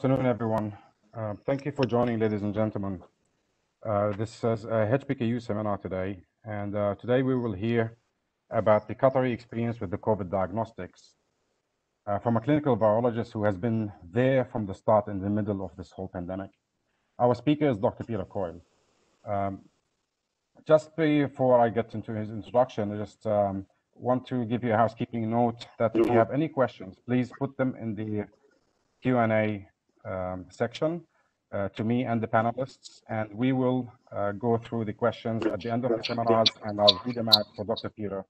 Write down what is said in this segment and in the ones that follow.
afternoon, everyone. Uh, thank you for joining, ladies and gentlemen. Uh, this is a HBKU seminar today, and uh, today we will hear about the Qatari experience with the COVID diagnostics uh, from a clinical virologist who has been there from the start in the middle of this whole pandemic. Our speaker is Dr. Peter Coyle. Um, just before I get into his introduction, I just um, want to give you a housekeeping note that if you have any questions, please put them in the Q&A um, section uh, to me and the panelists, and we will uh, go through the questions at the end of the seminars, and I'll read them out for Dr. Peter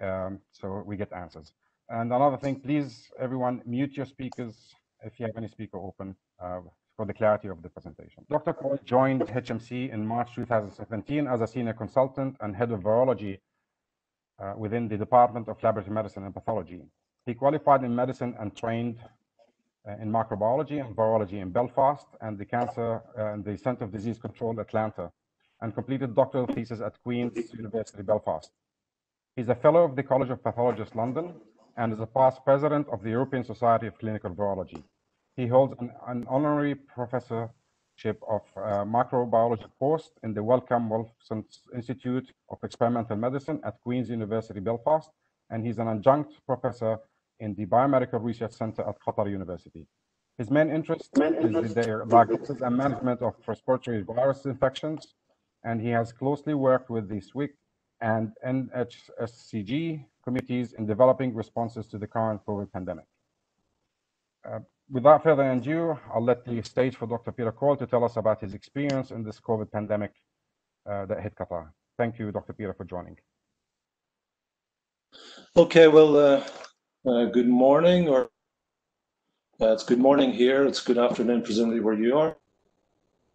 um, so we get answers. And another thing, please, everyone, mute your speakers if you have any speaker open uh, for the clarity of the presentation. Dr. Coyle joined HMC in March 2017 as a senior consultant and head of virology uh, within the Department of Laboratory Medicine and Pathology. He qualified in medicine and trained in microbiology and virology in Belfast and the Cancer uh, and the Center of Disease Control Atlanta, and completed doctoral thesis at Queen's University Belfast. He's a fellow of the College of Pathologists London and is a past president of the European Society of Clinical Virology. He holds an, an honorary professorship of uh, microbiology post in the Wellcome Wolfson Institute of Experimental Medicine at Queen's University Belfast, and he's an adjunct professor in the Biomedical Research Center at Qatar University. His main interest is the diagnosis and management of respiratory virus infections, and he has closely worked with the SWIC and NHSCG committees in developing responses to the current COVID pandemic. Uh, without further ado, I'll let the stage for Dr. Peter Coyle to tell us about his experience in this COVID pandemic uh, that hit Qatar. Thank you, Dr. Peter, for joining. Okay, well, uh, uh, good morning, or uh, it's good morning here. It's good afternoon, presumably where you are.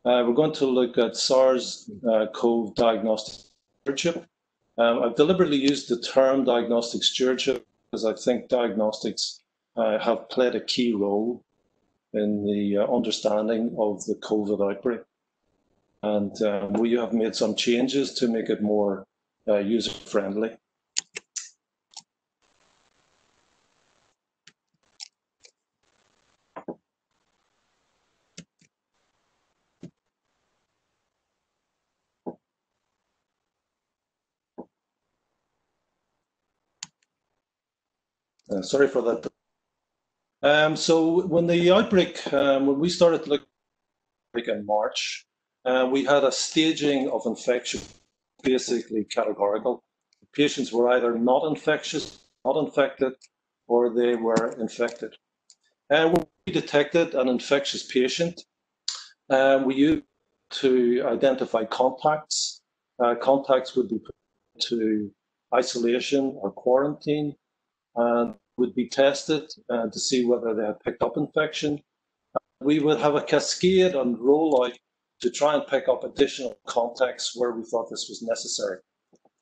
Uh, we're going to look at SARS-CoV uh, diagnostic stewardship. Um, I've deliberately used the term diagnostic stewardship because I think diagnostics uh, have played a key role in the understanding of the COVID outbreak. And um, we have made some changes to make it more user-friendly. Uh, sorry for that. Um, so when the outbreak, um, when we started looking in March, uh, we had a staging of infection, basically categorical. Patients were either not infectious, not infected, or they were infected. And when we detected an infectious patient, um, we used to identify contacts. Uh, contacts would be put to isolation or quarantine and would be tested uh, to see whether they had picked up infection. We would have a cascade and rollout to try and pick up additional contacts where we thought this was necessary.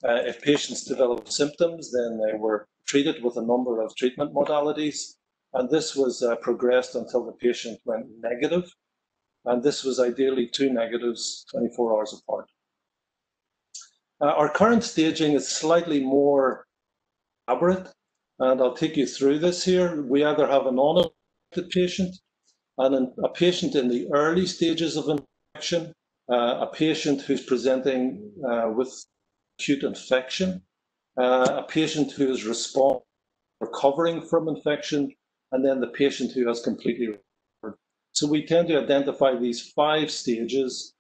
Uh, if patients developed symptoms, then they were treated with a number of treatment modalities, and this was uh, progressed until the patient went negative. negative, and this was ideally two negatives 24 hours apart. Uh, our current staging is slightly more elaborate and I'll take you through this here. We either have an unaffected patient and a patient in the early stages of infection, uh, a patient who's presenting uh, with acute infection, uh, a patient who is recovering from infection, and then the patient who has completely recovered. So we tend to identify these five stages.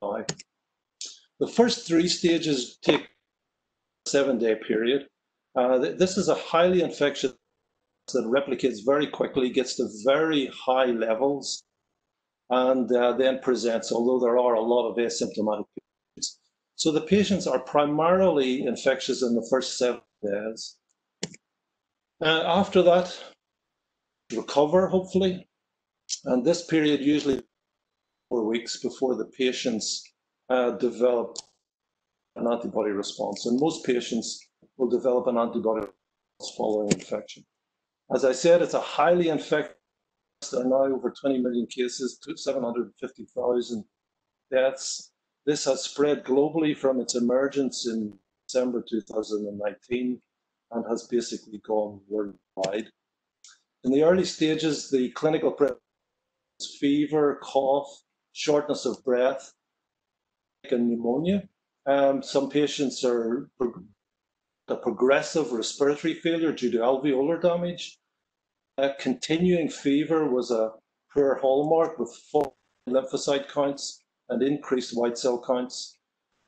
The first three stages take a seven day period. Uh, th this is a highly infectious that replicates very quickly, gets to very high levels, and uh, then presents, although there are a lot of asymptomatic patients. So the patients are primarily infectious in the first seven days. Uh, after that, recover, hopefully. And this period usually four weeks before the patients uh, develop an antibody response. And most patients will develop an antibody following infection. As I said, it's a highly infectious. There are now over 20 million cases, 750,000 deaths. This has spread globally from its emergence in December 2019 and has basically gone worldwide. In the early stages, the clinical fever, cough, shortness of breath, and pneumonia. Um, some patients are the progressive respiratory failure due to alveolar damage. Uh, continuing fever was a poor hallmark with full lymphocyte counts and increased white cell counts.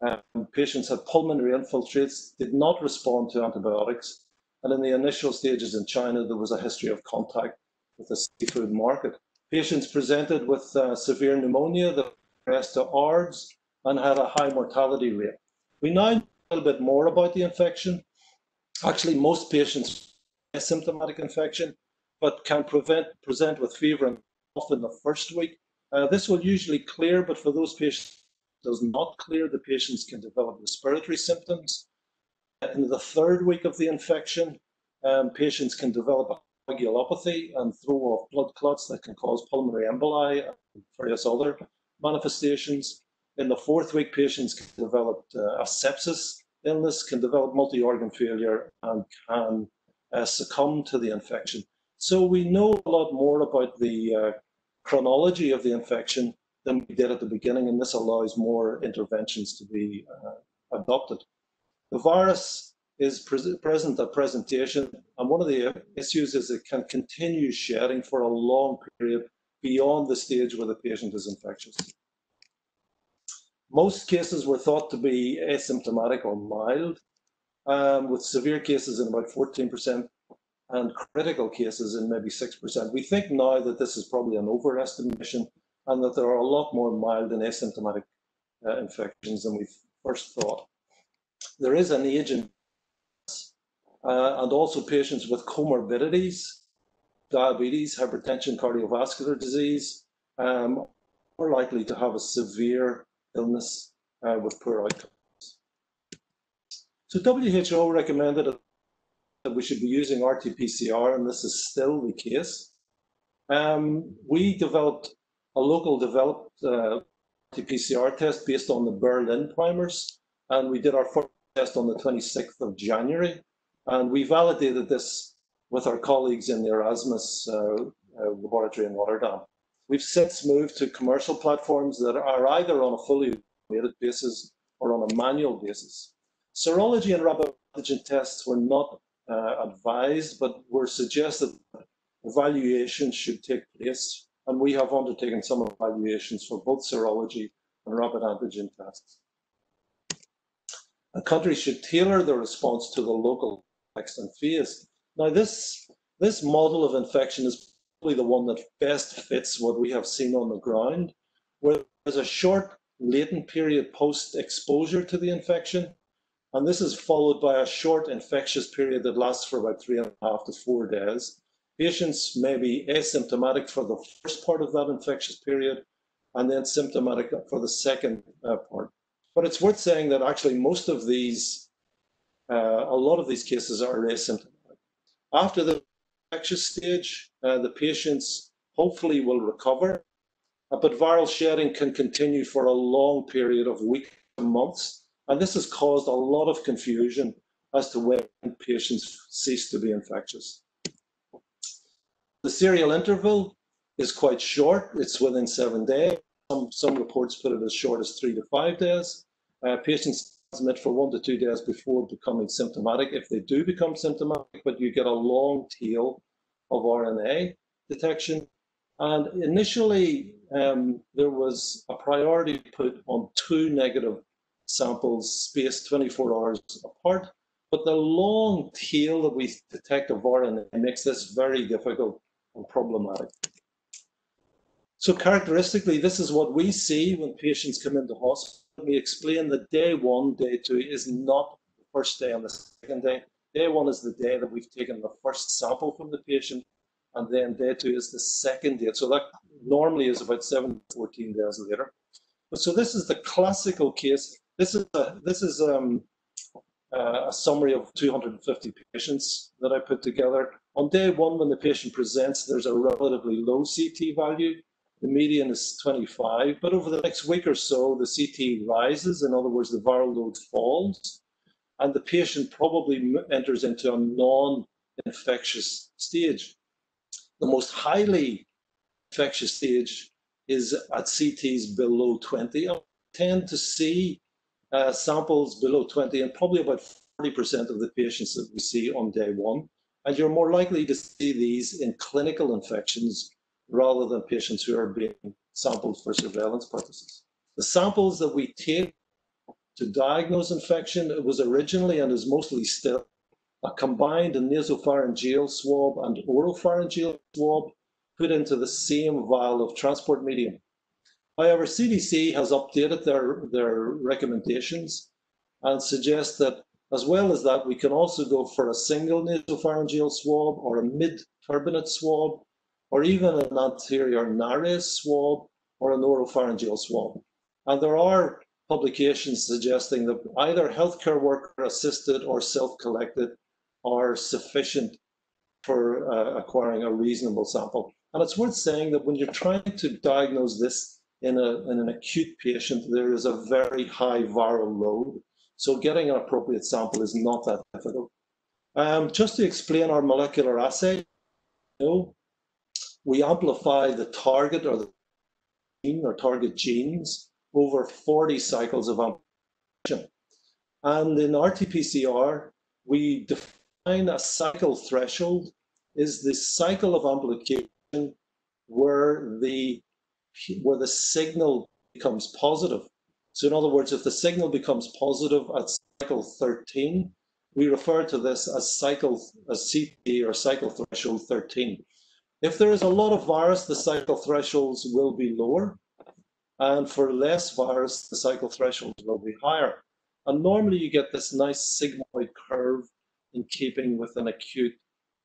Um, patients had pulmonary infiltrates, did not respond to antibiotics, and in the initial stages in China, there was a history of contact with the seafood market. Patients presented with uh, severe pneumonia that progressed to ARDS and had a high mortality rate. We now a little bit more about the infection. Actually, most patients have asymptomatic infection, but can prevent, present with fever and cough in the first week. Uh, this will usually clear, but for those patients does not clear, the patients can develop respiratory symptoms. In the third week of the infection, um, patients can develop coagulopathy and throw off blood clots that can cause pulmonary emboli and various other manifestations. In the fourth week, patients can develop uh, a sepsis illness, can develop multi-organ failure, and can uh, succumb to the infection. So we know a lot more about the uh, chronology of the infection than we did at the beginning, and this allows more interventions to be uh, adopted. The virus is pre present at presentation, and one of the issues is it can continue shedding for a long period beyond the stage where the patient is infectious. Most cases were thought to be asymptomatic or mild, um, with severe cases in about 14% and critical cases in maybe 6%. We think now that this is probably an overestimation and that there are a lot more mild and asymptomatic uh, infections than we first thought. There is an agent uh, and also patients with comorbidities, diabetes, hypertension, cardiovascular disease, um, are likely to have a severe illness uh, with poor outcomes. So WHO recommended that we should be using RT-PCR, and this is still the case. Um, we developed a local developed uh, RT-PCR test based on the Berlin primers, and we did our first test on the 26th of January, and we validated this with our colleagues in the Erasmus uh, uh, laboratory in Rotterdam. We've since moved to commercial platforms that are either on a fully automated basis or on a manual basis. Serology and rapid antigen tests were not uh, advised, but were suggested evaluation should take place, and we have undertaken some evaluations for both serology and rapid antigen tests. A country should tailor the response to the local context and phase. Now, this, this model of infection is probably the one that best fits what we have seen on the ground, where there's a short latent period post-exposure to the infection, and this is followed by a short infectious period that lasts for about three and a half to four days. Patients may be asymptomatic for the first part of that infectious period, and then symptomatic for the second uh, part. But it's worth saying that actually most of these, uh, a lot of these cases are asymptomatic. After the infectious stage, uh, the patients hopefully will recover, uh, but viral shedding can continue for a long period of weeks and months, and this has caused a lot of confusion as to when patients cease to be infectious. The serial interval is quite short, it's within seven days. Some, some reports put it as short as three to five days. Uh, patients transmit for one to two days before becoming symptomatic, if they do become symptomatic, but you get a long tail of RNA detection. And initially, um, there was a priority put on two negative samples spaced 24 hours apart. But the long tail that we detect of RNA makes this very difficult and problematic. So characteristically, this is what we see when patients come into hospital. We explain that day one, day two is not the first day and the second day. Day one is the day that we've taken the first sample from the patient and then day two is the second day. So that normally is about seven to 14 days later. But so this is the classical case. This is a, this is um, uh, a summary of 250 patients that I put together. On day one, when the patient presents, there's a relatively low CT value. The median is 25, but over the next week or so, the CT rises. In other words, the viral load falls, and the patient probably enters into a non-infectious stage the most highly infectious stage is at CTs below 20. I tend to see uh, samples below 20 and probably about 40% of the patients that we see on day one. And you're more likely to see these in clinical infections rather than patients who are being sampled for surveillance purposes. The samples that we take to diagnose infection it was originally and is mostly still a combined nasopharyngeal swab and oropharyngeal swab put into the same vial of transport medium. However, CDC has updated their, their recommendations and suggests that as well as that, we can also go for a single nasopharyngeal swab or a mid-turbinate swab, or even an anterior nares swab or an oropharyngeal swab. And there are publications suggesting that either healthcare worker assisted or self-collected are sufficient for uh, acquiring a reasonable sample. And it's worth saying that when you're trying to diagnose this in, a, in an acute patient, there is a very high viral load. So getting an appropriate sample is not that difficult. Um, just to explain our molecular assay, you know, we amplify the target or the gene or target genes over 40 cycles of amplification. And in RT-PCR, we define a cycle threshold is the cycle of amplification where the where the signal becomes positive. So in other words, if the signal becomes positive at cycle 13, we refer to this as cycle as CT or cycle threshold 13. If there is a lot of virus, the cycle thresholds will be lower. And for less virus, the cycle thresholds will be higher. And normally you get this nice sigmoid curve in keeping with an acute,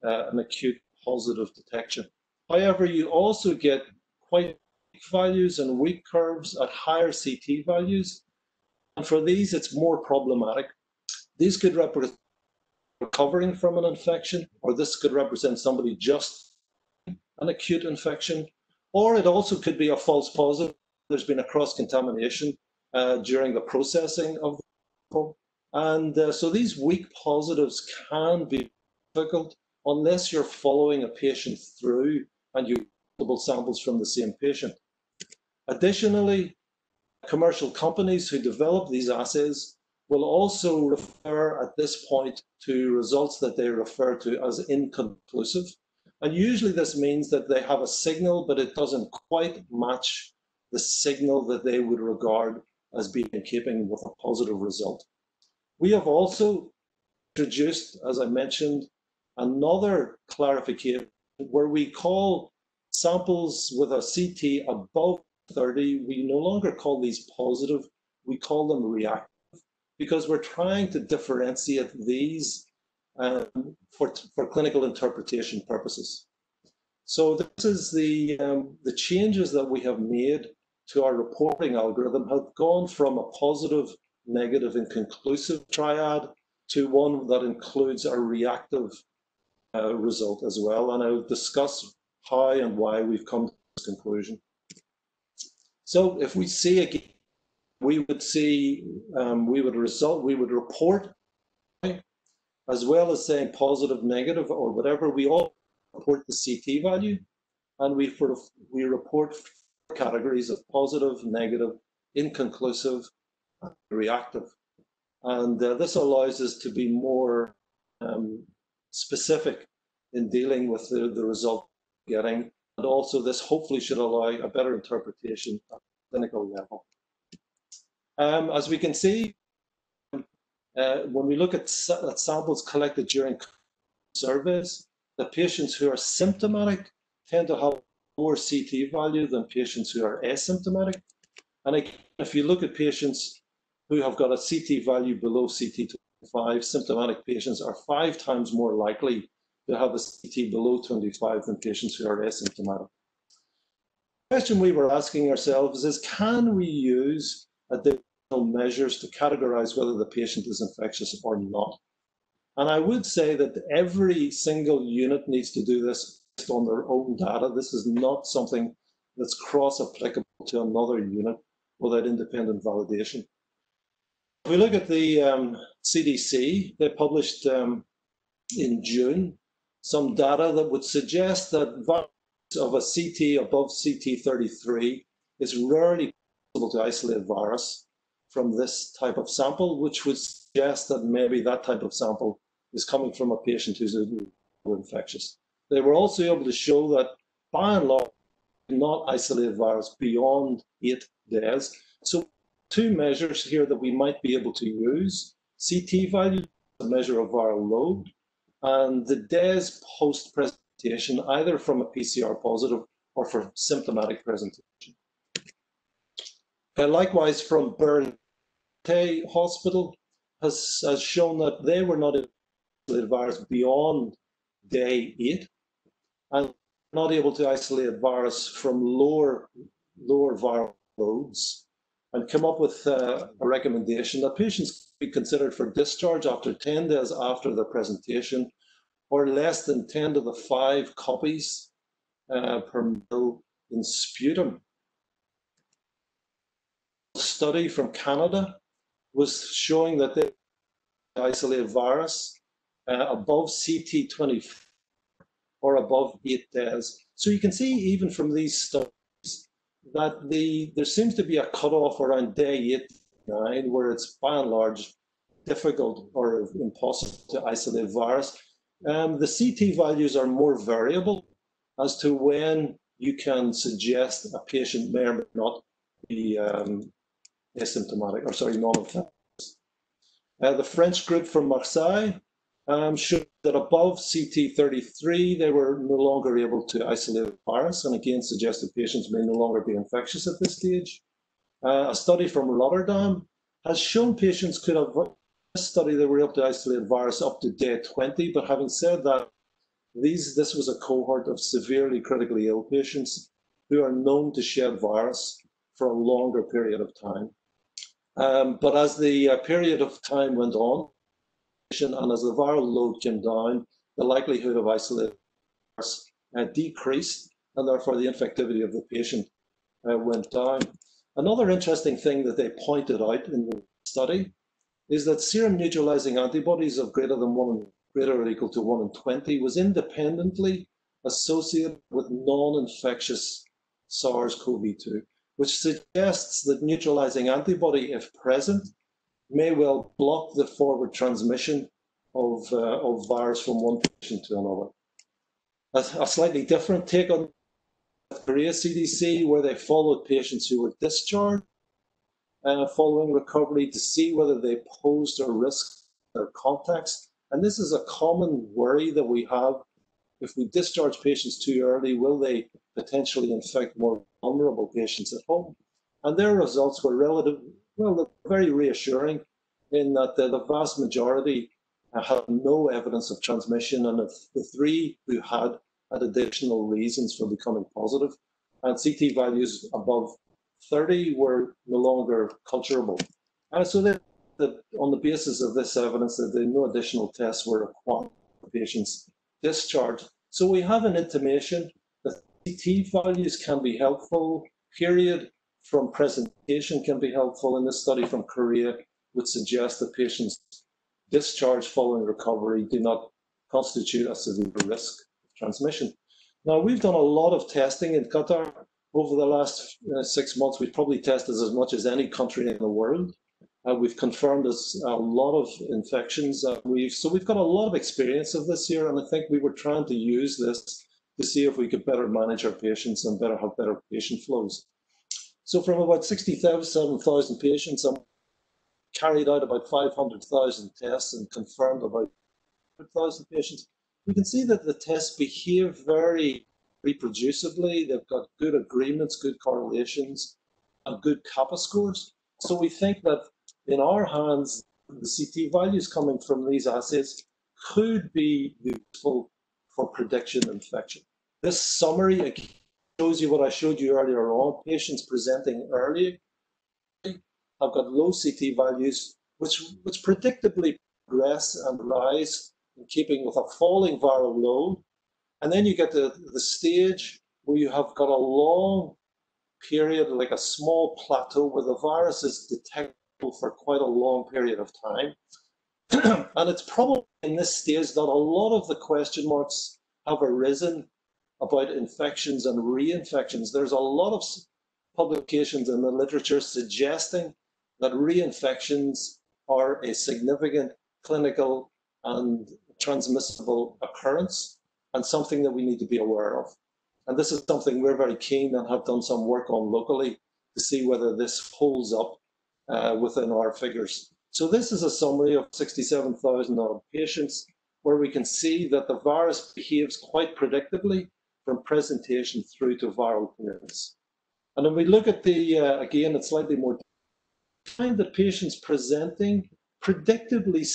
uh, an acute positive detection. However, you also get quite weak values and weak curves at higher CT values. And for these, it's more problematic. These could represent recovering from an infection, or this could represent somebody just an acute infection, or it also could be a false positive. There's been a cross contamination uh, during the processing of the sample. And uh, so these weak positives can be difficult unless you're following a patient through and you multiple samples from the same patient. Additionally, commercial companies who develop these assays will also refer at this point to results that they refer to as inconclusive. And usually this means that they have a signal, but it doesn't quite match the signal that they would regard as being in keeping with a positive result. We have also introduced, as I mentioned, another clarification where we call samples with a CT above 30, we no longer call these positive, we call them reactive because we're trying to differentiate these um, for, for clinical interpretation purposes. So this is the, um, the changes that we have made to our reporting algorithm have gone from a positive, negative, and conclusive triad to one that includes a reactive uh, result as well. And I'll discuss how and why we've come to this conclusion. So if we see again, we would see, um, we would result, we would report, as well as saying positive, negative, or whatever, we all report the CT value, and we, for, we report categories of positive, negative, inconclusive, reactive. And uh, this allows us to be more um, specific in dealing with the, the result getting. And also this hopefully should allow a better interpretation at clinical level. Um, as we can see, uh, when we look at, at, samples collected during surveys, the patients who are symptomatic tend to have lower CT value than patients who are asymptomatic. And again, if you look at patients who have got a CT value below CT25, symptomatic patients are five times more likely to have a CT below 25 than patients who are asymptomatic. The question we were asking ourselves is, can we use additional measures to categorize whether the patient is infectious or not? And I would say that every single unit needs to do this based on their own data. This is not something that's cross-applicable to another unit without independent validation. If we look at the um, CDC, they published um, in June some data that would suggest that of a CT above CT33 is rarely possible to isolate virus from this type of sample, which would suggest that maybe that type of sample is coming from a patient who's infectious. They were also able to show that by and large, not isolate virus beyond eight days. So two measures here that we might be able to use. CT value, a measure of viral load, and the days post-presentation, either from a PCR positive or for symptomatic presentation. And likewise, from Burn Hospital has, has shown that they were not able to isolate virus beyond day eight and not able to isolate virus from lower, lower viral loads and come up with uh, a recommendation that patients be considered for discharge after 10 days after the presentation or less than 10 to the 5 copies uh, per mil in sputum. Study from Canada was showing that they isolated virus uh, above CT20 or above 8 days. So you can see even from these studies that the there seems to be a cutoff around day 8 9 where it's by and large difficult or impossible to isolate virus. Um, the CT values are more variable as to when you can suggest a patient may or may not be um, asymptomatic, or sorry, non-infectious. Uh, the French group from Marseille um, showed that above CT33, they were no longer able to isolate the virus, and again suggested patients may no longer be infectious at this stage. Uh, a study from Rotterdam has shown patients could have study they were able to isolate virus up to day 20, but having said that, these this was a cohort of severely critically ill patients who are known to shed virus for a longer period of time. Um, but as the uh, period of time went on, and as the viral load came down, the likelihood of isolating virus uh, decreased, and therefore the infectivity of the patient uh, went down. Another interesting thing that they pointed out in the study is that serum neutralizing antibodies of greater than 1 greater or equal to 1 in 20 was independently associated with non-infectious SARS-CoV-2, which suggests that neutralizing antibody, if present, may well block the forward transmission of, uh, of virus from one patient to another. A, a slightly different take on Korea CDC, where they followed patients who were discharged uh, following recovery to see whether they posed a risk to their contacts. And this is a common worry that we have. If we discharge patients too early, will they potentially infect more vulnerable patients at home? And their results were relative, well, very reassuring in that the, the vast majority uh, had no evidence of transmission, and the three who had had additional reasons for becoming positive, and CT values above 30 were no longer culturable. And so on the basis of this evidence that no additional tests were required for patients discharged. So we have an intimation that CT values can be helpful, period from presentation can be helpful. In this study from Korea would suggest that patients discharged following recovery do not constitute a severe risk of transmission. Now, we've done a lot of testing in Qatar over the last uh, six months, we've probably tested as much as any country in the world. Uh, we've confirmed as a lot of infections. Uh, we've so we've got a lot of experience of this here, and I think we were trying to use this to see if we could better manage our patients and better have better patient flows. So from about 67,000 patients, I carried out about 500,000 tests and confirmed about 100,000 patients. We can see that the tests behave very reproducibly. They've got good agreements, good correlations, and good kappa scores. So we think that in our hands, the CT values coming from these assays could be useful for prediction infection. This summary shows you what I showed you earlier on. Patients presenting early have got low CT values, which, which predictably progress and rise in keeping with a falling viral load and then you get to the stage where you have got a long period, like a small plateau, where the virus is detectable for quite a long period of time. and it's probably in this stage that a lot of the question marks have arisen about infections and reinfections. There's a lot of publications in the literature suggesting that reinfections are a significant clinical and transmissible occurrence and something that we need to be aware of. And this is something we're very keen and have done some work on locally to see whether this holds up uh, within our figures. So this is a summary of 67,000 odd patients where we can see that the virus behaves quite predictably from presentation through to viral clearance. And when we look at the, uh, again, it's slightly more, find that patients presenting predictably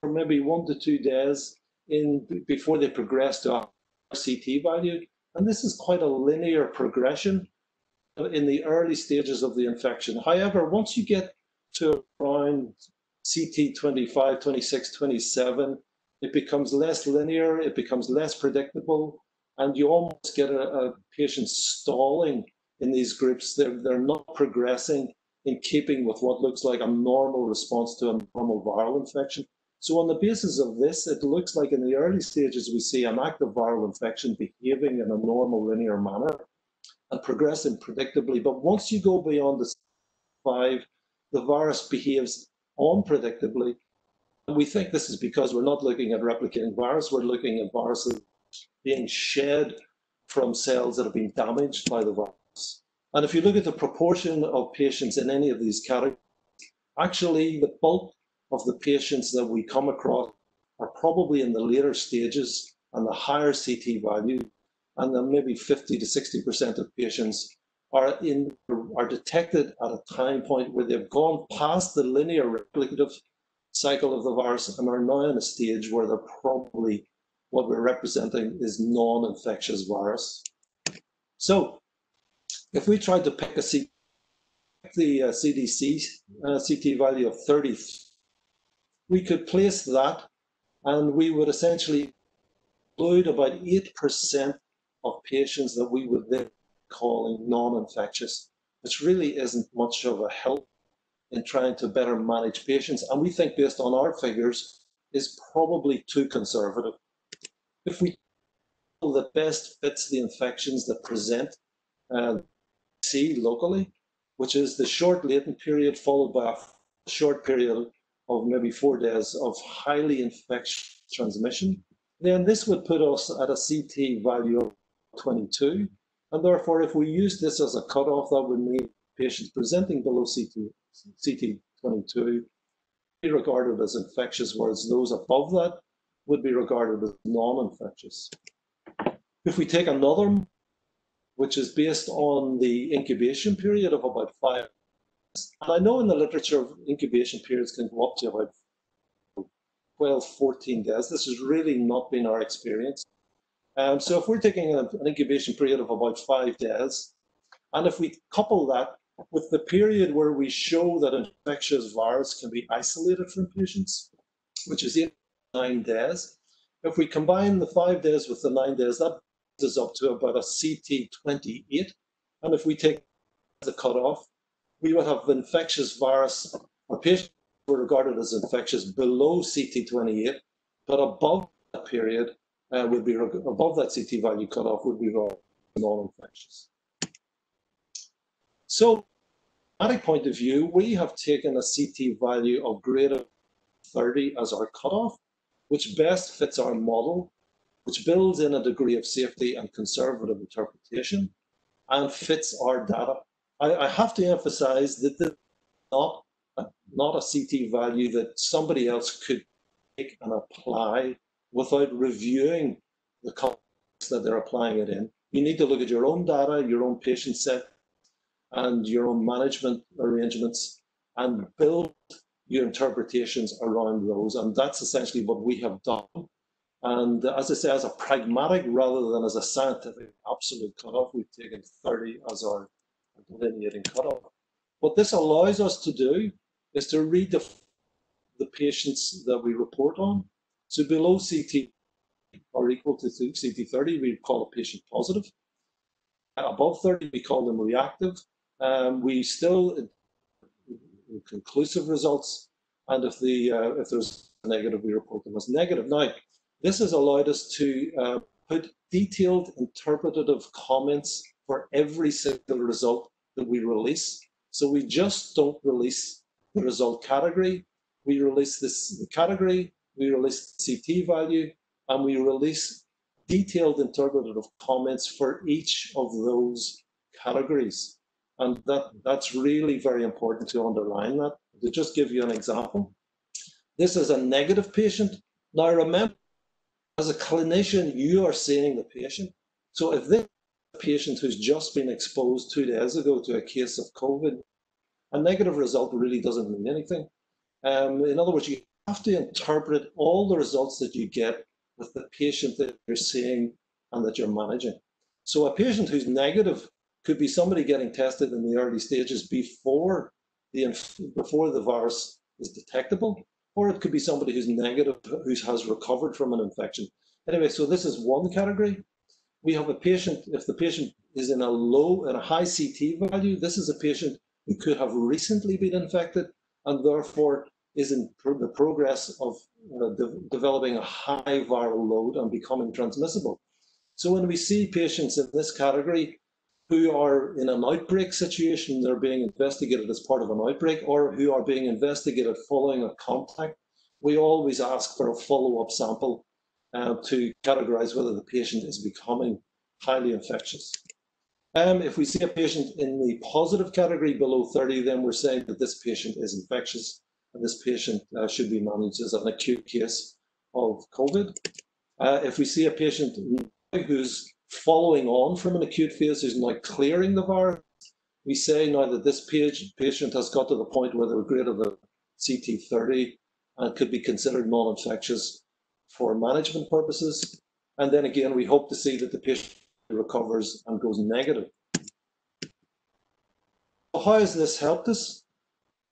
for maybe one to two days in before they progress to a CT value. And this is quite a linear progression Uh, in the early stages of the infection. However, once you get to around CT 25, 26, 27, it becomes less linear, it becomes less predictable, and you almost get a, a patient stalling in these groups. They're, they're not progressing in keeping with what looks like a normal response to a normal viral infection. So on the basis of this, it looks like in the early stages, we see an active viral infection behaving in a normal linear manner and progressing predictably. But once you go beyond the five, the virus behaves unpredictably. And we think this is because we're not looking at replicating virus, we're looking at viruses being shed from cells that have been damaged by the virus. And if you look at the proportion of patients in any of these categories, actually the bulk of the patients that we come across are probably in the later stages and the higher CT value, and then maybe 50 to 60% of patients are in are detected at a time point where they've gone past the linear replicative cycle of the virus and are now in a stage where they're probably what we're representing is non-infectious virus. So if we tried to pick a C the uh, CDC uh, CT value of 30 we could place that and we would essentially include about 8% of patients that we would then calling non-infectious, which really isn't much of a help in trying to better manage patients. And we think based on our figures is probably too conservative. If we that best fits the infections that present uh, see locally, which is the short latent period followed by a short period of maybe four days of highly infectious transmission, then this would put us at a CT value of 22. And therefore, if we use this as a cutoff, that would mean patients presenting below CT, CT22 be regarded as infectious, whereas those above that would be regarded as non-infectious. If we take another, which is based on the incubation period of about five and I know in the literature, incubation periods can go up to about 12, 14 days. This has really not been our experience. Um, so if we're taking an incubation period of about five days, and if we couple that with the period where we show that infectious virus can be isolated from patients, which is eight, nine days, if we combine the five days with the nine days, that is up to about a CT28. And if we take the cutoff, we would have infectious virus or patients were regarded as infectious below CT28, but above that period uh, would be above that CT value cutoff would be non-infectious. So, from a point of view, we have taken a CT value of greater than 30 as our cutoff, which best fits our model, which builds in a degree of safety and conservative interpretation, and fits our data. I, I have to emphasize that this is not not a CT value that somebody else could take and apply without reviewing the context that they're applying it in. You need to look at your own data, your own patient set, and your own management arrangements and build your interpretations around those. And that's essentially what we have done. And as I say, as a pragmatic rather than as a scientific absolute cutoff, we've taken 30 as our delineating cutoff. What this allows us to do is to the, the patients that we report on. So below CT or equal to CT30, we call a patient positive. Above 30, we call them reactive. Um, we still conclusive results, and if the uh, if there's negative, we report them as negative. Now, this has allowed us to uh, put detailed interpretative comments for every single result that we release. So we just don't release the result category. We release this category, we release CT value, and we release detailed interpretative comments for each of those categories. And that, that's really very important to underline that. To just give you an example, this is a negative patient. Now remember, as a clinician, you are seeing the patient. So if this patient who's just been exposed two days ago to a case of COVID, a negative result really doesn't mean anything. Um, in other words, you have to interpret all the results that you get with the patient that you're seeing and that you're managing. So a patient who's negative could be somebody getting tested in the early stages before the before the virus is detectable, or it could be somebody who's negative who has recovered from an infection. Anyway, so this is one category. We have a patient, if the patient is in a low and a high CT value, this is a patient who could have recently been infected and therefore is in the progress of uh, de developing a high viral load and becoming transmissible. So when we see patients in this category who are in an outbreak situation, they're being investigated as part of an outbreak, or who are being investigated following a contact, we always ask for a follow-up sample uh, to categorize whether the patient is becoming highly infectious. Um, if we see a patient in the positive category below 30, then we're saying that this patient is infectious this patient uh, should be managed as an acute case of COVID. Uh, if we see a patient who's following on from an acute phase, who's now clearing the virus, we say now that this patient has got to the point where they're greater than CT30 and could be considered non-infectious for management purposes. And then again, we hope to see that the patient recovers and goes negative. How has this helped us?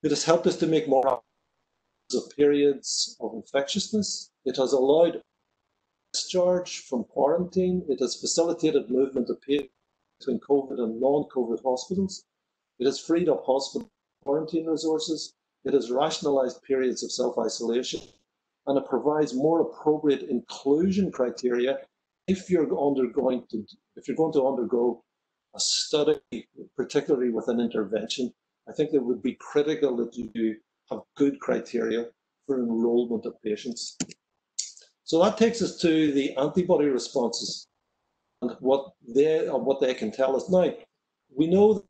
It has helped us to make more of periods of infectiousness. It has allowed discharge from quarantine. It has facilitated movement of between COVID and non-COVID hospitals. It has freed up hospital quarantine resources. It has rationalized periods of self-isolation and it provides more appropriate inclusion criteria if you're undergoing to if you're going to undergo a study, particularly with an intervention. I think it would be critical that you have good criteria for enrollment of patients. So that takes us to the antibody responses and what they uh, what they can tell us. Now, we know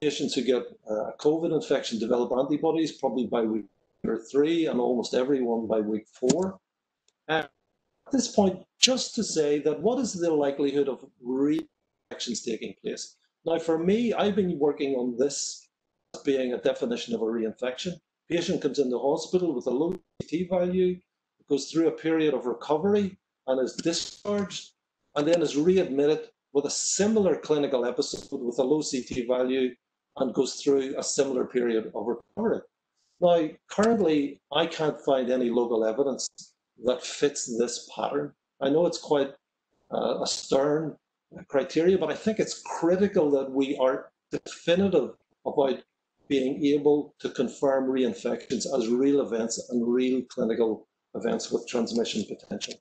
patients who get a COVID infection develop antibodies probably by week three and almost everyone by week four. And at this point, just to say that what is the likelihood of reinfections taking place? Now, for me, I've been working on this being a definition of a reinfection. Patient comes into hospital with a low CT value, goes through a period of recovery and is discharged, and then is readmitted with a similar clinical episode with a low CT value and goes through a similar period of recovery. Now, currently, I can't find any local evidence that fits this pattern. I know it's quite uh, a stern criteria, but I think it's critical that we are definitive about being able to confirm reinfections as real events and real clinical events with transmission potential.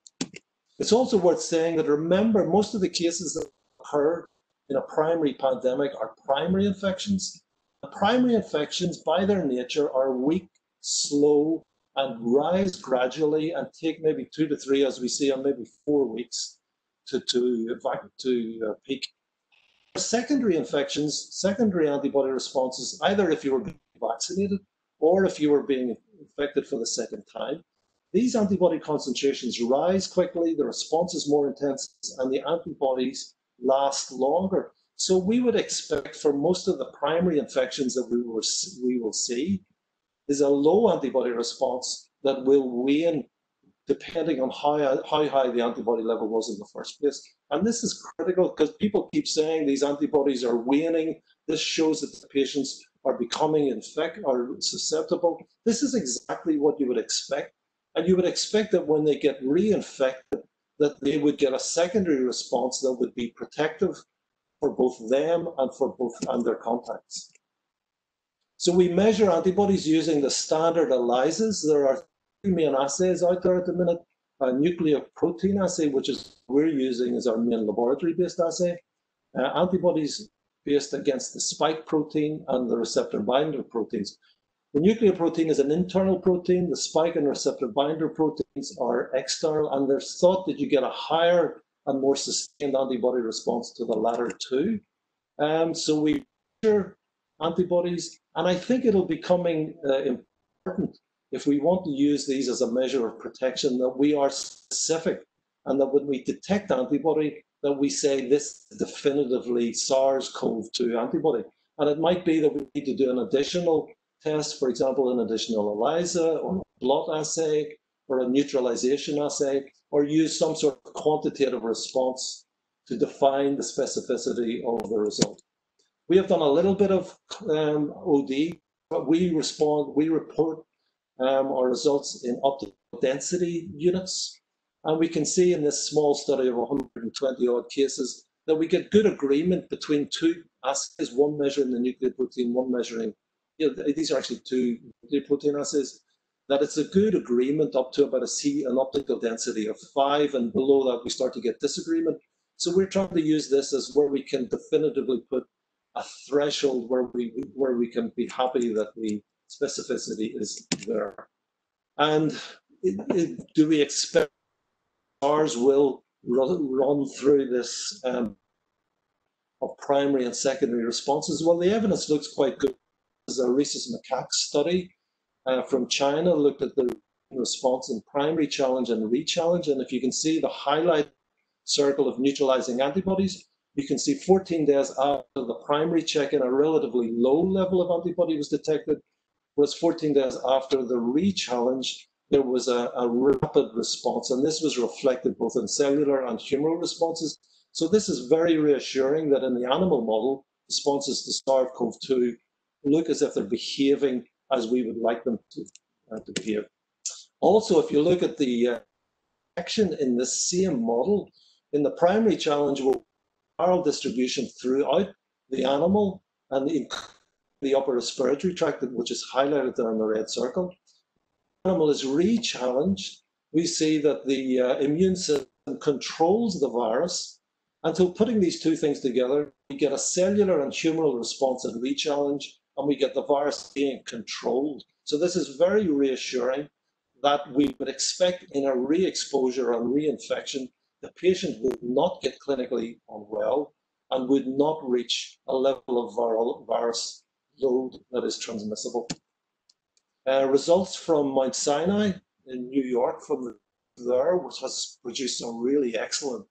It's also worth saying that remember, most of the cases that occur in a primary pandemic are primary infections. The primary infections, by their nature, are weak, slow, and rise gradually and take maybe two to three, as we see, or maybe four weeks to, to, to uh, peak secondary infections, secondary antibody responses, either if you were vaccinated or if you were being infected for the second time, these antibody concentrations rise quickly, the response is more intense, and the antibodies last longer. So we would expect for most of the primary infections that we will, we will see is a low antibody response that will wane depending on how, how high the antibody level was in the first place. And this is critical because people keep saying these antibodies are waning. This shows that the patients are becoming infected or susceptible. This is exactly what you would expect. And you would expect that when they get reinfected, that they would get a secondary response that would be protective for both them and for both and their contacts. So we measure antibodies using the standard ELISAs. There are three main assays out there at the minute. A nuclear protein assay, which is we're using as our main laboratory-based assay. Uh, antibodies based against the spike protein and the receptor binder proteins. The nuclear protein is an internal protein. The spike and receptor binder proteins are external, and there's thought that you get a higher and more sustained antibody response to the latter two. Um, so we measure antibodies, and I think it'll be coming uh, important if we want to use these as a measure of protection that we are specific and that when we detect antibody, that we say this is definitively SARS-CoV-2 antibody. And it might be that we need to do an additional test, for example, an additional ELISA or a blot assay or a neutralization assay, or use some sort of quantitative response to define the specificity of the result. We have done a little bit of um, OD, but we respond, we report um, our results in optical density units. And we can see in this small study of 120 odd cases that we get good agreement between two assays, one measuring the nuclear protein, one measuring, you know, these are actually two nuclear protein assays, that it's a good agreement up to about a C, an optical density of five, and below that we start to get disagreement. So we're trying to use this as where we can definitively put a threshold where we where we can be happy that the specificity is there. And it, it, do we expect ours will run, run through this um, of primary and secondary responses? Well, the evidence looks quite good. There's a rhesus macaque study uh, from China looked at the response in primary challenge and re-challenge. And if you can see the highlight circle of neutralizing antibodies, you can see 14 days after the primary check-in, a relatively low level of antibody was detected, was 14 days after the re-challenge, there was a, a, rapid response, and this was reflected both in cellular and humoral responses. So this is very reassuring that in the animal model, responses to SARS-CoV-2 look as if they're behaving as we would like them to, uh, to behave. Also, if you look at the uh, action in the same model, in the primary challenge, we'll viral distribution throughout the animal and the the upper respiratory tract, which is highlighted there in the red circle. Animal is re-challenged. We see that the uh, immune system controls the virus. Until putting these two things together, we get a cellular and humoral response at re-challenge, and we get the virus being controlled. So this is very reassuring that we would expect in a re-exposure and reinfection, the patient would not get clinically unwell and would not reach a level of viral virus load that is transmissible. Uh, results from Mount Sinai in New York from there, which has produced some really excellent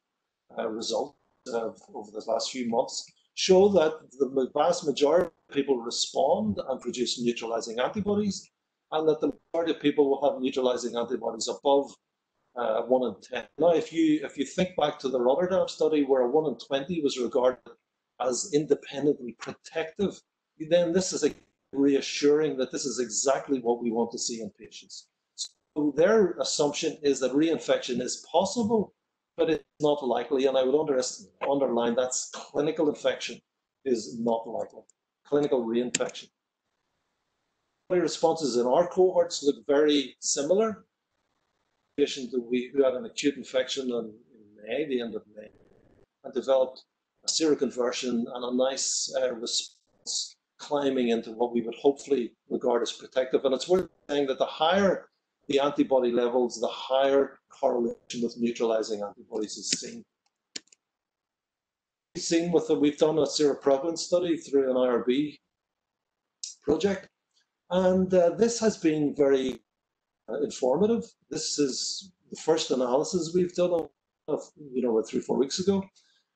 uh, results uh, over the last few months, show that the vast majority of people respond and produce neutralizing antibodies, and that the majority of people will have neutralizing antibodies above uh, 1 in 10. Now, if you, if you think back to the Rotterdam study where 1 in 20 was regarded as independently protective then this is reassuring that this is exactly what we want to see in patients. So their assumption is that reinfection is possible, but it's not likely. And I would under, underline that's clinical infection is not likely. Clinical reinfection. The responses in our cohorts look very similar. Patient we, who had an acute infection in, in May, the end of May, and developed a seroconversion and a nice uh, response climbing into what we would hopefully regard as protective. And it's worth saying that the higher the antibody levels, the higher correlation with neutralizing antibodies is seen. We've seen with the, we've done a seroprevalence study through an IRB project, and uh, this has been very uh, informative. This is the first analysis we've done of, you know, three, four weeks ago.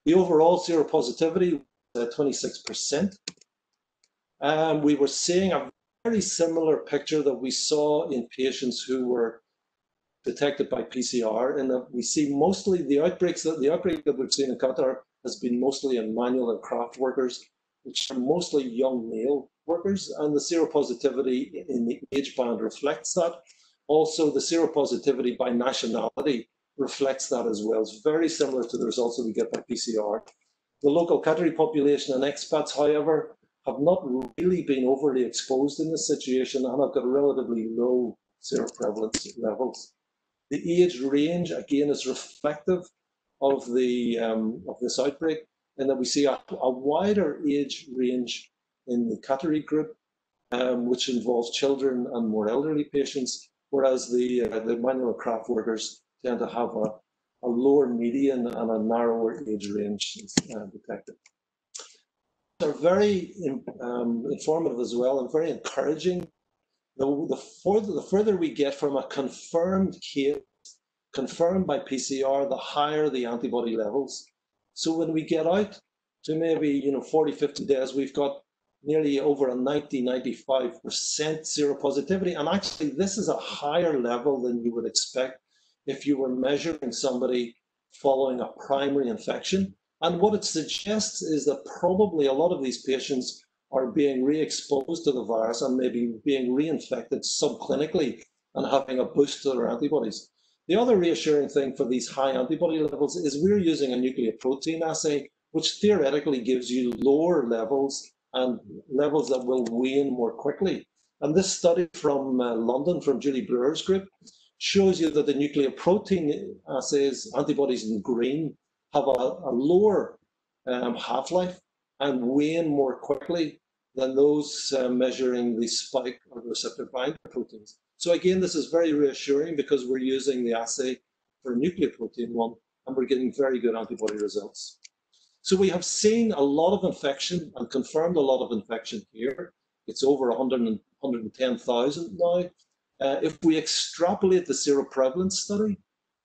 The overall seropositivity was uh, 26%. Um, we were seeing a very similar picture that we saw in patients who were detected by PCR, and we see mostly the outbreaks that the outbreak that we've seen in Qatar has been mostly in manual and craft workers, which are mostly young male workers, and the seropositivity in the age band reflects that. Also, the seropositivity by nationality reflects that as well. It's very similar to the results that we get by PCR. The local Qatari population and expats, however, have not really been overly exposed in this situation and have got relatively low seroprevalence levels. The age range, again, is reflective of, the, um, of this outbreak, and that we see a, a wider age range in the Qatari group, um, which involves children and more elderly patients, whereas the, uh, the manual craft workers tend to have a, a lower median and a narrower age range uh, detected. They're very um, informative as well and very encouraging the, the, further, the further we get from a confirmed case, confirmed by PCR, the higher the antibody levels. So when we get out to maybe, you know, 40, 50 days, we've got nearly over a 90, 95% seropositivity. And actually, this is a higher level than you would expect if you were measuring somebody following a primary infection. And what it suggests is that probably a lot of these patients are being re-exposed to the virus and maybe being reinfected subclinically and having a boost to their antibodies. The other reassuring thing for these high antibody levels is we're using a nuclear protein assay, which theoretically gives you lower levels and levels that will wane more quickly. And this study from uh, London, from Julie Brewer's group, shows you that the nuclear protein assays, antibodies in green, have a, a lower um, half-life and wane more quickly than those uh, measuring the spike or receptor binding proteins. So again, this is very reassuring because we're using the assay for nucleoprotein one and we're getting very good antibody results. So we have seen a lot of infection and confirmed a lot of infection here. It's over 100 and 110,000 now. Uh, if we extrapolate the seroprevalence study,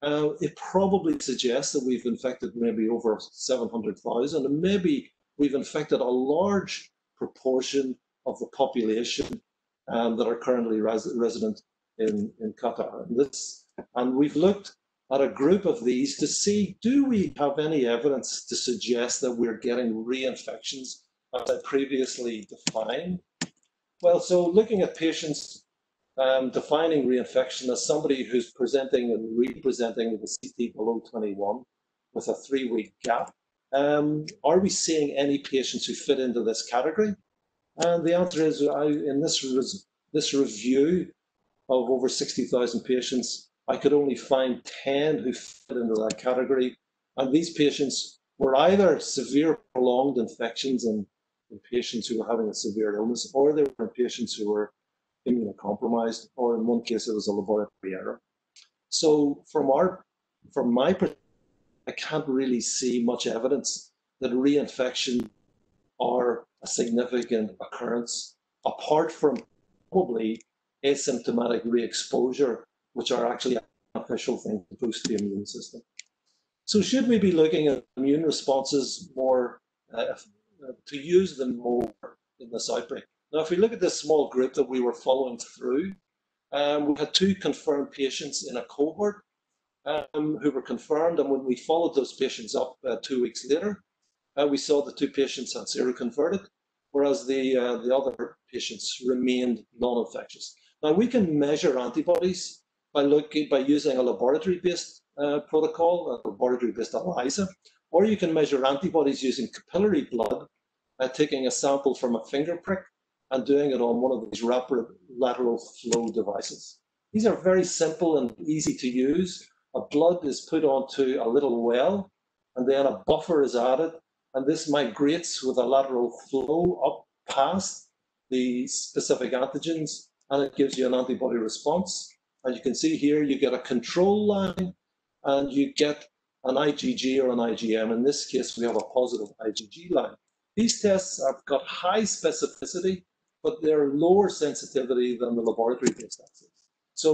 uh, it probably suggests that we've infected maybe over 700,000 and maybe we've infected a large proportion of the population um, that are currently res resident in, in Qatar. And, this, and we've looked at a group of these to see, do we have any evidence to suggest that we're getting reinfections as I previously defined? Well, so looking at patients um, defining reinfection as somebody who's presenting and representing the CT below 21 with a three-week gap, um, are we seeing any patients who fit into this category? And the answer is, I, in this, this review of over 60,000 patients, I could only find 10 who fit into that category. And these patients were either severe prolonged infections in, in patients who were having a severe illness, or they were patients who were immunocompromised, or in one case, it was a laboratory error. So from our, from my perspective, I can't really see much evidence that reinfection are a significant occurrence, apart from probably asymptomatic re-exposure, which are actually a beneficial things to boost the immune system. So should we be looking at immune responses more, uh, to use them more in this outbreak? Now, if we look at this small group that we were following through, um, we had two confirmed patients in a cohort um, who were confirmed. And when we followed those patients up uh, two weeks later, uh, we saw the two patients had seroconverted, whereas the, uh, the other patients remained non-infectious. Now we can measure antibodies by looking by using a laboratory-based uh, protocol, a laboratory-based ELISA, or you can measure antibodies using capillary blood, taking a sample from a finger prick and doing it on one of these rapid lateral flow devices. These are very simple and easy to use a blood is put onto a little well, and then a buffer is added, and this migrates with a lateral flow up past the specific antigens, and it gives you an antibody response. And you can see here, you get a control line, and you get an IgG or an IgM. In this case, we have a positive IgG line. These tests have got high specificity, but they're lower sensitivity than the laboratory-based assays. So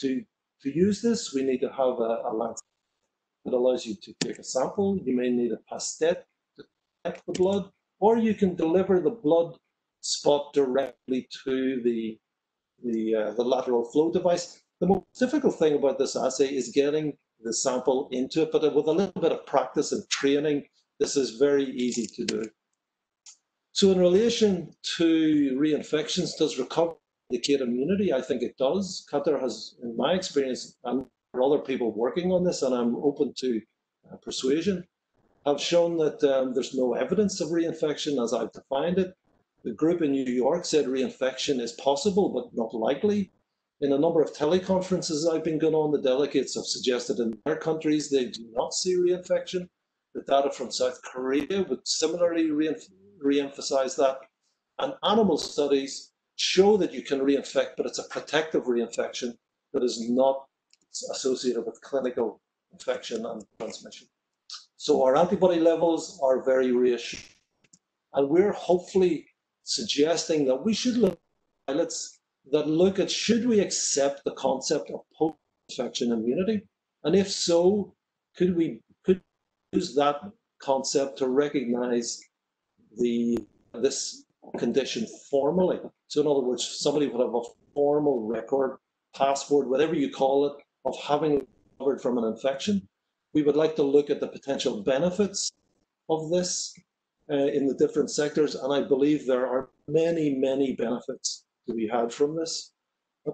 to to use this, we need to have a, a lens that allows you to take a sample. You may need a pastet to collect the blood, or you can deliver the blood spot directly to the, the, uh, the lateral flow device. The most difficult thing about this assay is getting the sample into it, but with a little bit of practice and training, this is very easy to do. So in relation to reinfections, does recovery indicate immunity? I think it does. Qatar has, in my experience, and other people working on this, and I'm open to uh, persuasion, have shown that um, there's no evidence of reinfection as I've defined it. The group in New York said reinfection is possible but not likely. in a number of teleconferences I've been going on, the delegates have suggested in their countries they do not see reinfection. The data from South Korea would similarly re emphasize that. And animal studies show that you can reinfect, but it's a protective reinfection that is not associated with clinical infection and transmission. So our antibody levels are very reassuring. And we're hopefully suggesting that we should look at pilots that look at should we accept the concept of post-infection immunity? And if so, could we could use that concept to recognize the this condition formally? So in other words, somebody would have a formal record, passport, whatever you call it, of having recovered from an infection. We would like to look at the potential benefits of this uh, in the different sectors, and I believe there are many, many benefits to be had from this.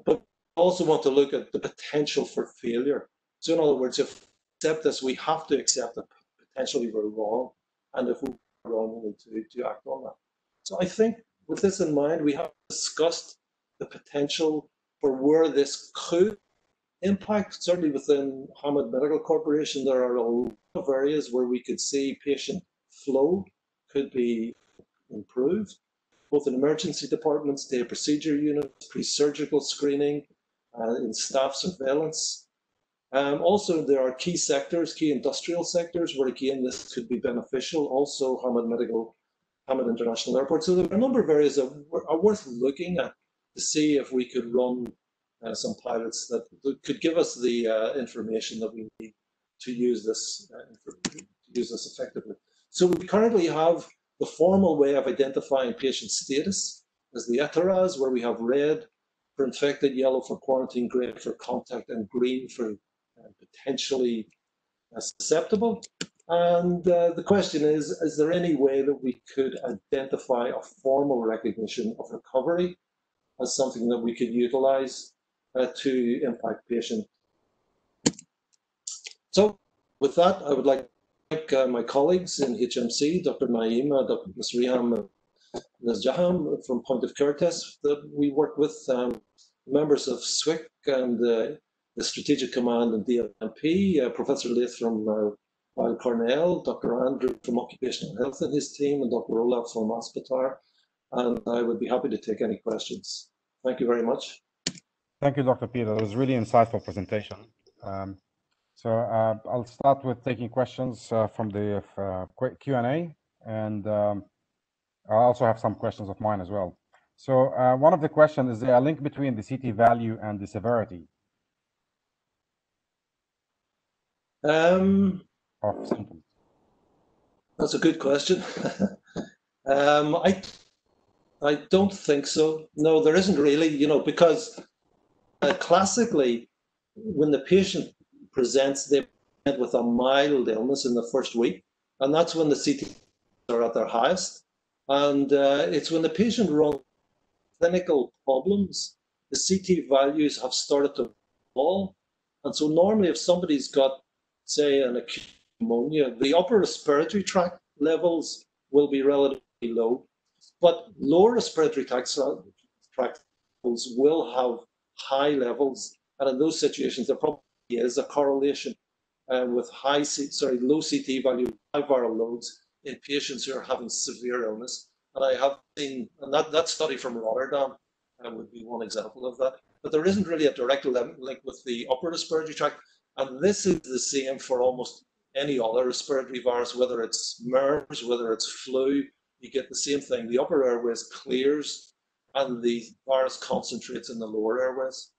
But also want to look at the potential for failure. So in other words, if we accept this, we have to accept that potentially we're wrong, and if we need to, to act on that. So I think with this in mind, we have discussed the potential for where this could impact. Certainly within Hamad Medical Corporation, there are a lot of areas where we could see patient flow could be improved both in emergency departments, day procedure units, pre-surgical screening, uh, in staff surveillance. Um, also, there are key sectors, key industrial sectors, where again this could be beneficial. Also, Hamad Medical, Hamad International Airport. So there are a number of areas that are worth looking at to see if we could run uh, some pilots that could give us the uh, information that we need to use this uh, to use this effectively. So we currently have the formal way of identifying patient status as the ETARAS, where we have red for infected, yellow for quarantine, grey for contact, and green for potentially uh, susceptible. And uh, the question is, is there any way that we could identify a formal recognition of recovery as something that we could utilize uh, to impact patient? So with that, I would like thank uh, my colleagues in HMC, Dr. Naima, Dr. Ms. Riham, Ms. Jaham from Point of Care Test that we work with, um, members of SWIC and uh, the Strategic Command and DLMP, uh, Professor Leith from uh, Cornell, Dr. Andrew from Occupational Health and his team, and Dr. Olaf from Ospitar. And I would be happy to take any questions. Thank you very much. Thank you, Dr. Peter. That was really insightful presentation. Um, so uh, I'll start with taking questions uh, from the uh, Q&A, and um, I also have some questions of mine as well. So uh, one of the questions is there a link between the CT value and the severity um? That's a good question. um, I I don't think so. No, there isn't really. You know, because uh, classically, when the patient presents them with a mild illness in the first week, and that's when the CT are at their highest. And uh, it's when the patient runs clinical problems, the CT values have started to fall. And so normally if somebody's got, say, an acute pneumonia, the upper respiratory tract levels will be relatively low, but lower respiratory tract, levels will have high levels. And in those situations, they're probably is a correlation um, with high, C, sorry, low CT value, high viral loads in patients who are having severe illness. And I have seen, and that, that study from Rotterdam uh, would be one example of that. But there isn't really a direct link with the upper respiratory tract. And this is the same for almost any other respiratory virus, whether it's MERS, whether it's flu, you get the same thing. The upper airways clears and the virus concentrates in the lower airways.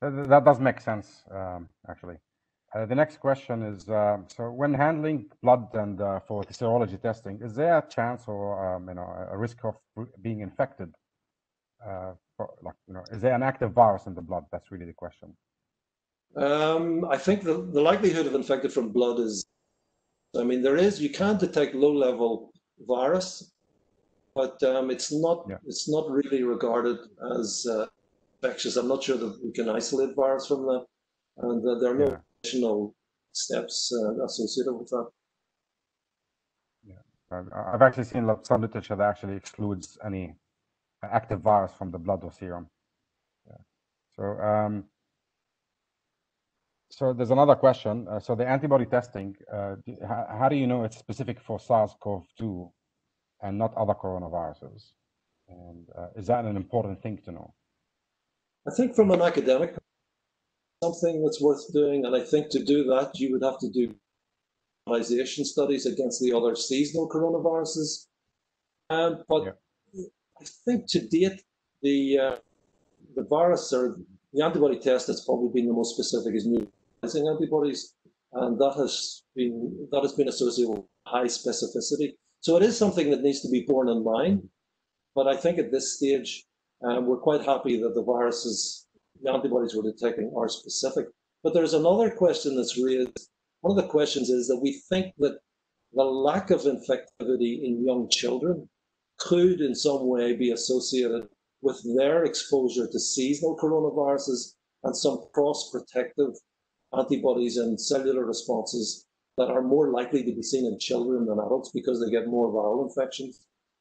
That does make sense, um, actually. Uh, the next question is, uh, so when handling blood and uh, for the serology testing, is there a chance or um, you know a risk of being infected? Uh, for, like you know, is there an active virus in the blood? That's really the question. Um, I think the, the likelihood of infected from blood is, I mean, there is you can detect low-level virus, but um, it's not yeah. it's not really regarded as uh, infectious. I'm not sure that we can isolate virus from that, and uh, there are no yeah. additional steps uh, associated with that. Yeah, I've actually seen some literature that actually excludes any active virus from the blood or serum. Yeah. So, um, so there's another question. Uh, so the antibody testing, uh, how, do you know it's specific for SARS-CoV-2 and not other coronaviruses? And uh, is that an important thing to know? I think from an academic, something that's worth doing, and I think to do that you would have to do studies against the other seasonal coronaviruses. Um, but yeah. I think to date, the uh, the virus or the antibody test that's probably been the most specific is antibodies, and that has been that has been associated with high specificity. So it is something that needs to be borne in mind. But I think at this stage, um, we're quite happy that the viruses, the antibodies we're detecting are specific. But there's another question that's raised. One of the questions is that we think that the lack of infectivity in young children could in some way be associated with their exposure to seasonal coronaviruses and some cross-protective antibodies and cellular responses that are more likely to be seen in children than adults because they get more viral infections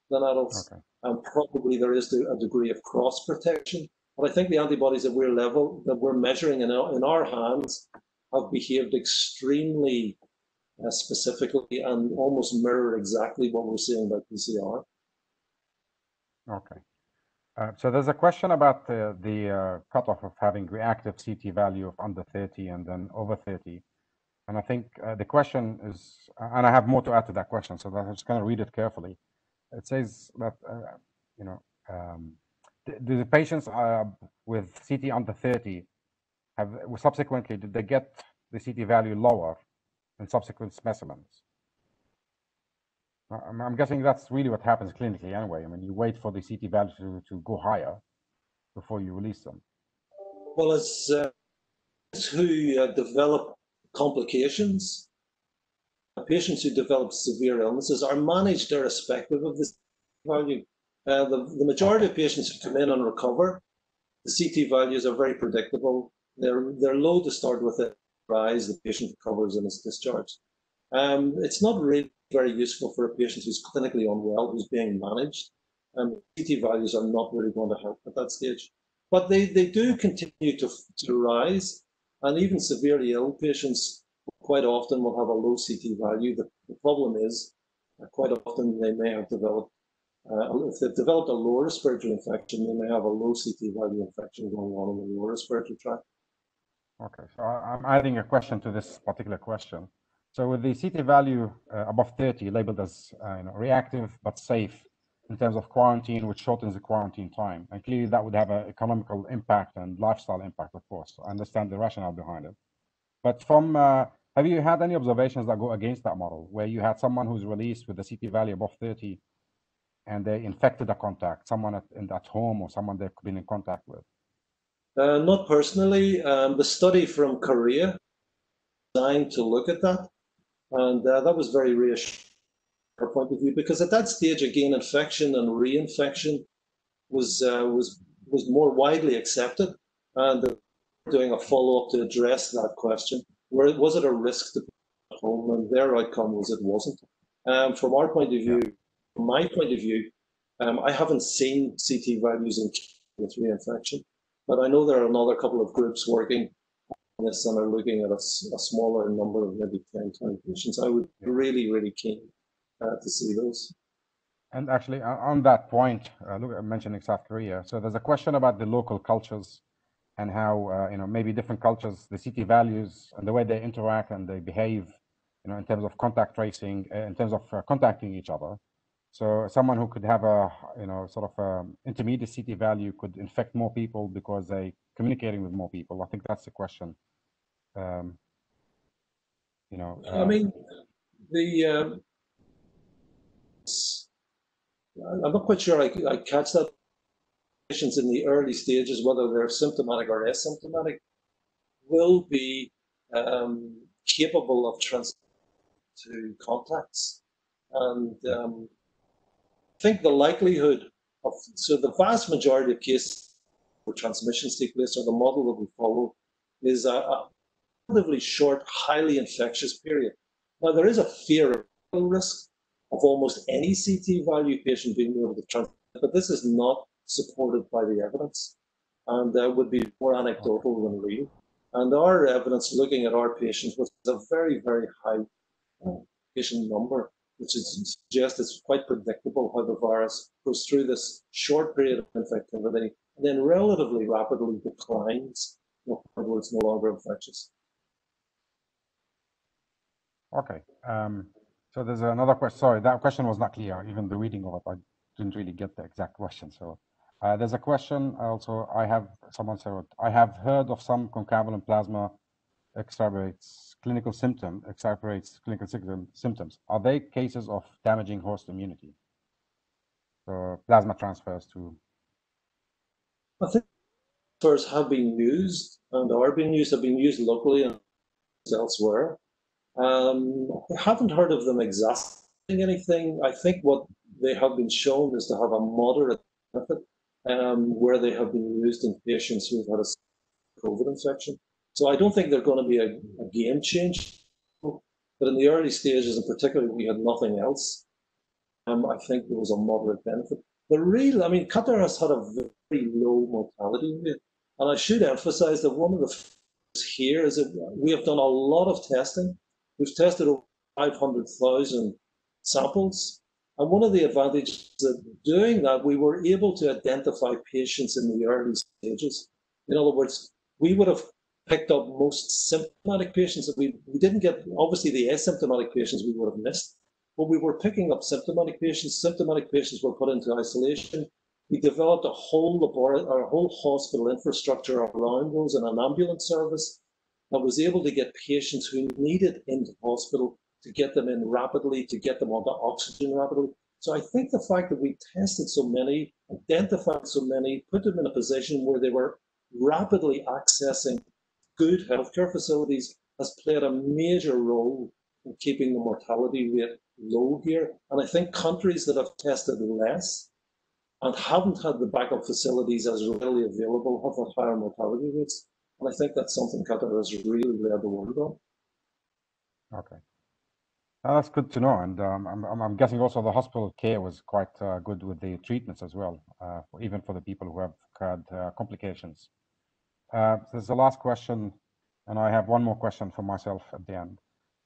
than adults. Okay. And probably there is a degree of cross protection. But I think the antibodies that we're level that we're measuring in our, in our hands have behaved extremely uh, specifically and almost mirror exactly what we're seeing by PCR. Okay. Uh, so there's a question about the, the uh, cutoff of having reactive CT value of under 30 and then over 30. And I think uh, the question is, and I have more to add to that question, so I'm just going to read it carefully. It says that, uh, you know, um, do the patients uh, with CT under 30 have subsequently, did they get the CT value lower in subsequent specimens? I'm guessing that's really what happens clinically anyway. I mean, you wait for the CT value to, to go higher before you release them. Well, as uh, who uh, develop complications, patients who develop severe illnesses are managed irrespective of this value. Uh, the, the majority of patients who come in and recover, the CT values are very predictable. They're, they're low to start with, it rise, the patient recovers and is discharged. Um, it's not really very useful for a patient who's clinically unwell, who's being managed. Um, CT values are not really going to help at that stage. But they, they do continue to, to rise, and even severely ill patients quite often will have a low CT value. The, the problem is, uh, quite often they may have developed, uh, if they've developed a lower respiratory infection, they may have a low CT value infection going on in the lower respiratory tract. Okay, so I'm adding a question to this particular question. So with the CT value uh, above 30 labeled as uh, you know, reactive but safe in terms of quarantine, which shortens the quarantine time. And clearly that would have an economical impact and lifestyle impact, of course. I understand the rationale behind it. But from, uh, have you had any observations that go against that model, where you had someone who's released with a CT value above 30 and they infected a contact, someone at, in, at home or someone they've been in contact with? Uh, not personally. Um, the study from Korea designed to look at that. And uh, that was very reassuring from point of view because at that stage, again, infection and reinfection was uh, was was more widely accepted, and doing a follow up to address that question. Where was it a risk to home? And their outcome was it wasn't. Um, from our point of view, from my point of view, um, I haven't seen CT values in with reinfection, but I know there are another couple of groups working this and are looking at a, a, smaller number of maybe 10, 20 patients, I would really, really keen uh, to see those. And actually, on that point, uh, look, mentioning South Korea. So there's a question about the local cultures and how, uh, you know, maybe different cultures, the city values and the way they interact and they behave, you know, in terms of contact tracing, uh, in terms of uh, contacting each other. So someone who could have a, you know, sort of um, intermediate city value could infect more people because they communicating with more people. I think that's the question um, you know. Uh, I mean, the um, I'm not quite sure I, I catch that patients in the early stages, whether they're symptomatic or asymptomatic, will be um, capable of trans to contacts. And um, I think the likelihood of, so the vast majority of cases transmissions take place or the model that we follow is a, a relatively short, highly infectious period. Now, there is a fear of risk of almost any CT value patient being able to transmit, but this is not supported by the evidence. and uh, would be more anecdotal than real. And our evidence looking at our patients was a very, very high uh, patient number, which suggests it's quite predictable how the virus goes through this short period of infectivity and then relatively rapidly declines where it's no longer infectious. Okay. Um, so there's another question. Sorry, that question was not clear. Even the reading of it, I didn't really get the exact question. So uh, there's a question also. I have someone said I have heard of some concavalent plasma exacerbates clinical symptom exacerbates clinical symptoms. Are they cases of damaging host immunity? So plasma transfers to. I think transfers have been used and are being used. Have been used locally and elsewhere. Um, I haven't heard of them exhausting anything. I think what they have been shown is to have a moderate benefit um, where they have been used in patients who've had a COVID infection. So I don't think they're going to be a, a game change. But in the early stages, in particular, we had nothing else. Um, I think there was a moderate benefit. The real, I mean, Qatar has had a very low mortality rate. And I should emphasize that one of the things here is that we have done a lot of testing. We've tested over 500,000 samples and one of the advantages of doing that, we were able to identify patients in the early stages. In other words, we would have picked up most symptomatic patients that we, we didn't get, obviously the asymptomatic patients we would have missed, but we were picking up symptomatic patients. Symptomatic patients were put into isolation. We developed a whole whole hospital infrastructure around those and an ambulance service that was able to get patients who needed into hospital to get them in rapidly, to get them onto oxygen rapidly. So I think the fact that we tested so many, identified so many, put them in a position where they were rapidly accessing good healthcare facilities has played a major role in keeping the mortality rate low here. And I think countries that have tested less and haven't had the backup facilities as readily available have had higher mortality rates. And I think that's something Qatar has really led the world on. Okay. Uh, that's good to know. And um, I'm, I'm, guessing also the hospital care was quite uh, good with the treatments as well, uh, even for the people who have had uh, complications. Uh, this is the last question, and I have one more question for myself at the end.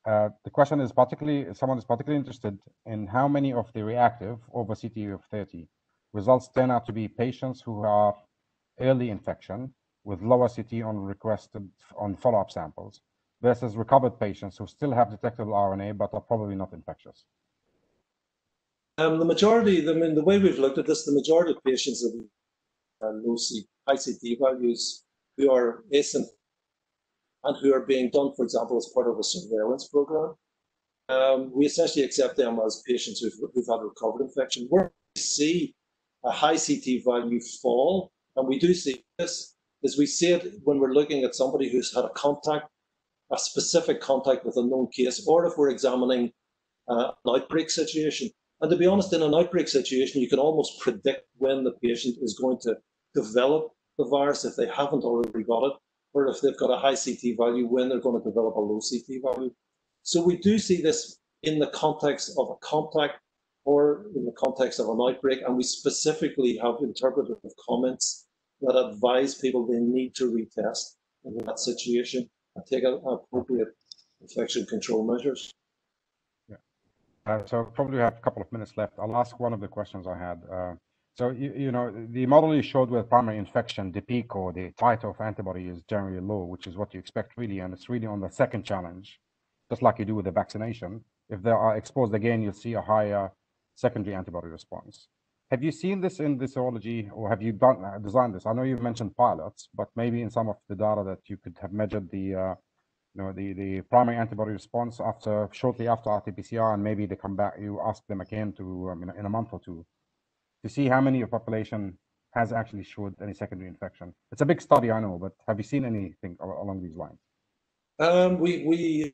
Uh, the question is particularly, someone is particularly interested in how many of the reactive over CT of 30 results turn out to be patients who are early infection with lower CT on requested on follow-up samples versus recovered patients who still have detectable RNA but are probably not infectious? Um, the majority, I mean, the way we've looked at this, the majority of patients have uh, low CT values who are asymptomatic and who are being done, for example, as part of a surveillance program. Um, we essentially accept them as patients who've, who've had recovered infection. Where we see a high CT value fall, and we do see this, is we see it when we're looking at somebody who's had a contact a specific contact with a known case, or if we're examining uh, an outbreak situation. And to be honest, in an outbreak situation, you can almost predict when the patient is going to develop the virus if they haven't already got it, or if they've got a high CT value, when they're going to develop a low CT value. So we do see this in the context of a contact or in the context of an outbreak, and we specifically have interpretive comments that advise people they need to retest in that situation and take appropriate infection control measures. Yeah. Uh, so probably we have a couple of minutes left. I'll ask one of the questions I had. Uh, so, you, you know, the model you showed with primary infection, the peak or the titer of antibody is generally low, which is what you expect really. And it's really on the second challenge, just like you do with the vaccination. If they are exposed again, you'll see a higher secondary antibody response. Have you seen this in the serology, or have you done, uh, designed this? I know you've mentioned pilots, but maybe in some of the data that you could have measured the, uh, you know, the, the primary antibody response after shortly after RT-PCR, and maybe they come back, you ask them again to um, in, a, in a month or two to see how many of population has actually showed any secondary infection. It's a big study, I know, but have you seen anything along these lines? Um, we we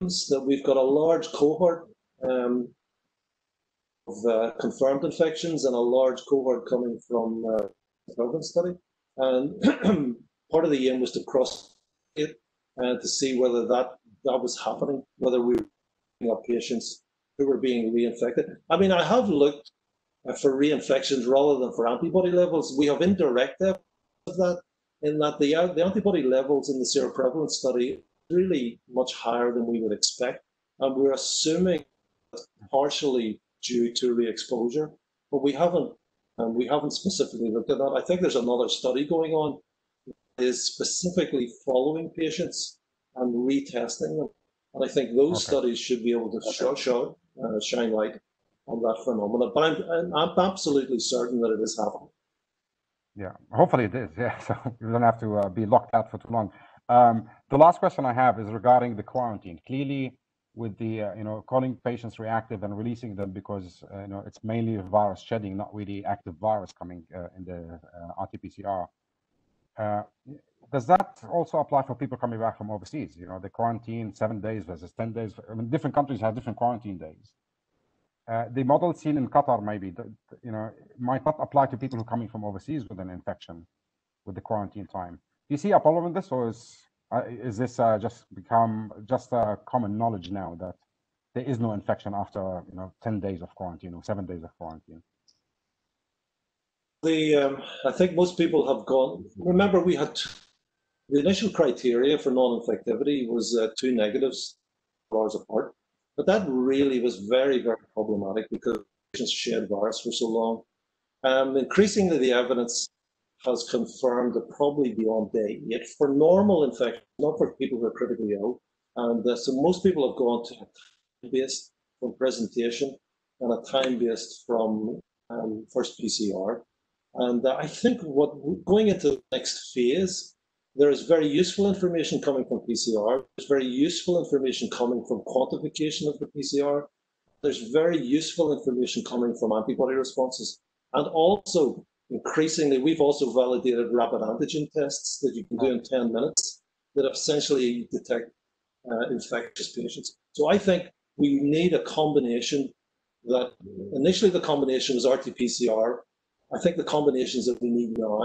that we've got a large cohort um, of uh, confirmed infections and a large cohort coming from uh, the Pilgrim study. And part of the aim was to cross it uh, to see whether that, that was happening, whether we were patients who were being reinfected. I mean, I have looked for reinfections rather than for antibody levels. We have indirect evidence of that, in that the, the antibody levels in the seroprevalence study really much higher than we would expect. And we're assuming partially due to re-exposure, but we haven't and we haven't specifically looked at that. I think there's another study going on is specifically following patients and retesting them. And I think those okay. studies should be able to okay. show, show uh, shine light on that phenomenon. But I'm, I'm absolutely certain that it is happening. Yeah, hopefully it is. Yeah, so you don't have to uh, be locked out for too long. Um, the last question I have is regarding the quarantine. Clearly, with the uh, you know calling patients reactive and releasing them because uh, you know it's mainly virus shedding, not really active virus coming uh, in the uh, RT-PCR. Uh, does that also apply for people coming back from overseas? You know, the quarantine seven days versus ten days. I mean, different countries have different quarantine days. Uh, the model seen in Qatar maybe you know might not apply to people who are coming from overseas with an infection with the quarantine time. Do you see a problem with this, or is uh, is this uh, just become just a common knowledge now that there is no infection after you know 10 days of quarantine or seven days of quarantine the um, i think most people have gone remember we had the initial criteria for non-infectivity was uh, two negatives hours apart but that really was very very problematic because patients shared virus for so long um, increasingly the evidence has confirmed that probably beyond day eight for normal infection, not for people who are critically ill. And uh, so most people have gone to a based from presentation and a time based from um, first PCR. And uh, I think what going into the next phase, there is very useful information coming from PCR. There's very useful information coming from quantification of the PCR. There's very useful information coming from antibody responses. And also increasingly, we've also validated rapid antigen tests that you can do in 10 minutes that essentially detect uh, infectious patients. So I think we need a combination that initially the combination was RT-PCR. I think the combinations that we need now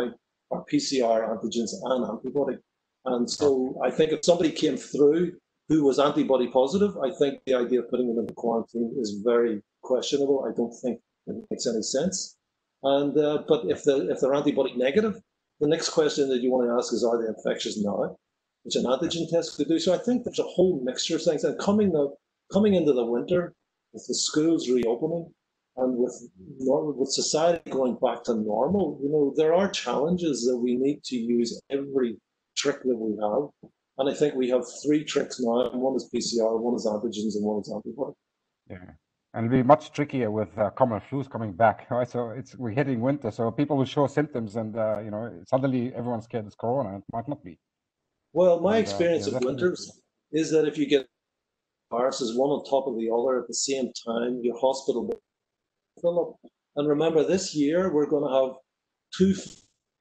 are PCR antigens and antibody. And so I think if somebody came through who was antibody positive, I think the idea of putting them into quarantine is very questionable. I don't think it makes any sense. And uh, but if they if they're antibody negative, the next question that you want to ask is, are they infectious now? Which an antigen test could do. So I think there's a whole mixture of things. And coming the coming into the winter, with the schools reopening, and with with society going back to normal, you know, there are challenges that we need to use every trick that we have. And I think we have three tricks now. One is PCR, one is antigens, and one is antibody. Yeah and it'll be much trickier with uh, common flus coming back, right? So it's we're hitting winter, so people will show symptoms, and uh, you know suddenly everyone's scared it's corona. It might not be. Well, my and, uh, experience uh, yeah, of winters is that if you get viruses one on top of the other at the same time, your hospital up. And remember, this year we're going to have two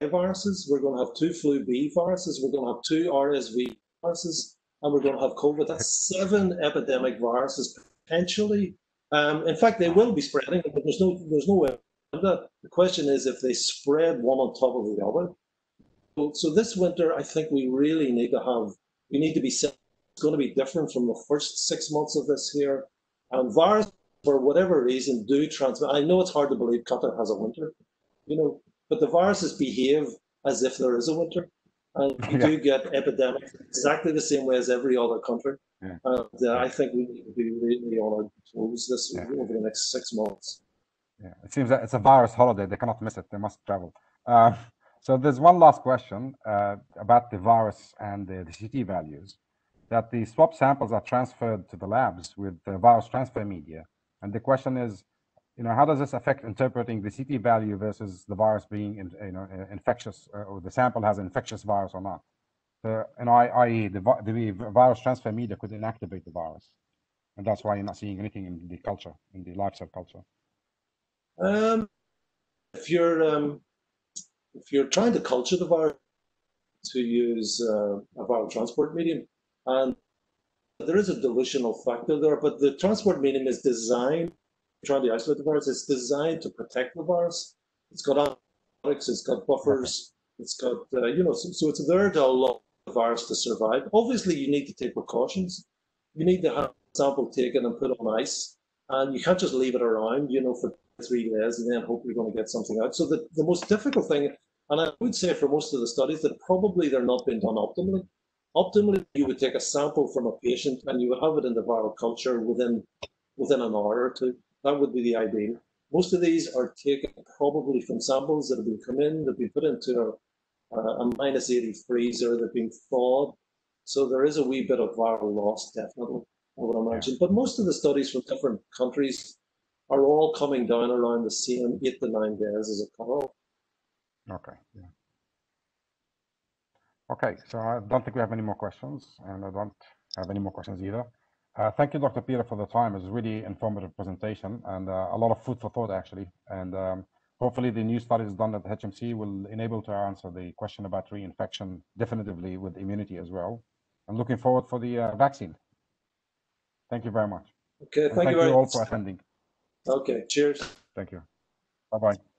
viruses. We're going to have two flu B viruses. We're going to have two RSV viruses, and we're going to have COVID. That's seven epidemic viruses potentially um, in fact, they will be spreading, but there's no there's no way that. The question is if they spread one on top of the other. So, so this winter, I think we really need to have we need to be. It's going to be different from the first six months of this year. And virus, for whatever reason, do transmit. I know it's hard to believe Qatar has a winter, you know, but the viruses behave as if there is a winter. And you yeah. do get epidemics exactly the same way as every other country. Yeah. And uh, I think we need to be really on our toes this yeah. over the next six months. Yeah, it seems that it's a virus holiday. They cannot miss it. They must travel. Uh, so there's one last question uh, about the virus and the, the CT values. That the swab samples are transferred to the labs with the virus transfer media, and the question is, you know, how does this affect interpreting the CT value versus the virus being, in, you know, infectious, uh, or the sample has infectious virus or not? Uh, and i.e., the, the virus transfer media could inactivate the virus, and that's why you're not seeing anything in the culture, in the live cell culture. Um, if you're um, if you're trying to culture the virus, to use uh, a viral transport medium, and there is a dilutional factor there, but the transport medium is designed trying to isolate the virus. It's designed to protect the virus. It's got antibiotics, it's got buffers, it's got uh, you know, so, so, it's there to allow the virus to survive. Obviously, you need to take precautions. You need to have a sample taken and put on ice, and you can't just leave it around, you know, for three days and then hope you're going to get something out. So the, the most difficult thing, And I would say for most of the studies that probably they're not being done optimally. Optimally, you would take a sample from a patient and you would have it in the viral culture within within an hour or two. That would be the ideal. Most of these are taken probably from samples that have been come in, they've been put into a, a minus 80 freezer, they've been thawed. So there is a wee bit of viral loss, definitely, I would imagine. But most of the studies from different countries are all coming down around the same eight to nine days as a cutoff. Okay. Yeah. Okay, so I don't think we have any more questions, and I don't have any more questions either. Uh, thank you, Dr. Peter, for the time. It's a really informative presentation and uh, a lot of food for thought, actually. And um, hopefully the new studies done at HMC will enable to answer the question about reinfection definitively with immunity as well. I'm looking forward for the uh, vaccine. Thank you very much. Okay, thank, thank you very all much. for attending. Okay, cheers. Thank you. Bye-bye.